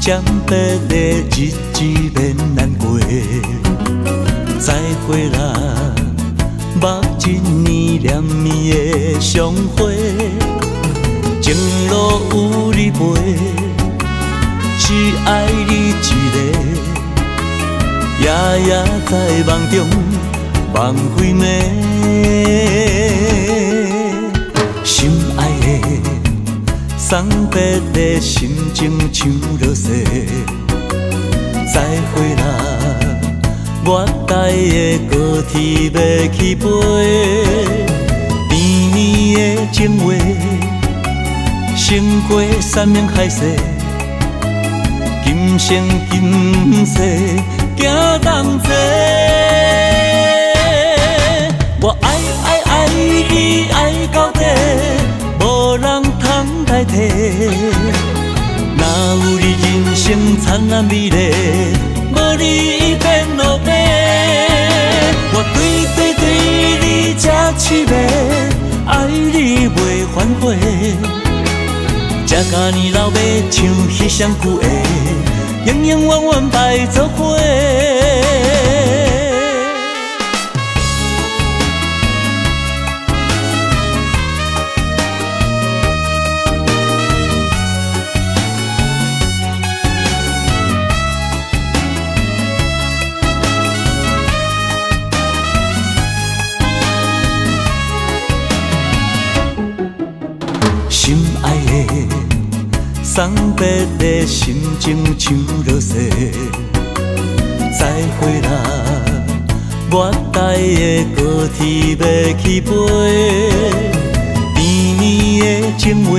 闪白的日子免难过，再会啦，目一年连绵的相会，情路有你陪，只爱你一个，夜夜在梦中梦回暝。送别的心情像落雪。再会啦，我待的高铁要起飞。绵绵的情话，胜过山盟海誓。今生今世，行同齐。通代替。哪有你人生灿烂美丽，无你变落魄。我对对对你这痴迷，爱你袂反悔。这甲年老马像彼双旧鞋，永永远远白做伙。心爱的，送别的心情像落雪。再会啦，我待的高铁要起飞。绵绵的情话，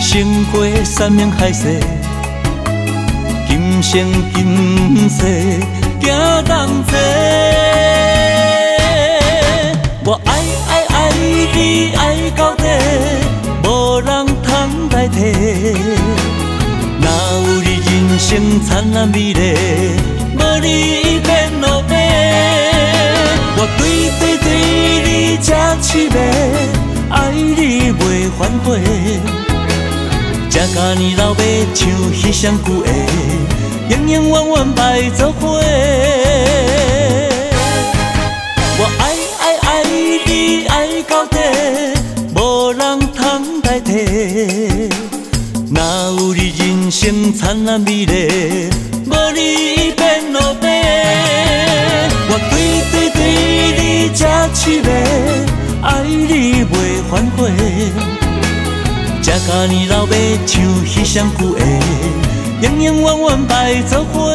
胜过山盟海誓。今生今世，生灿烂美丽，无你变落魄。我对对对你这痴迷，爱你袂反悔。这甲年老马像彼双旧鞋，永永远远白做伙。我爱灿烂美丽，无你变落魄。我对对对你这痴迷，爱你袂反悔。这甲年老马像彼双旧鞋，永永远远白做伙。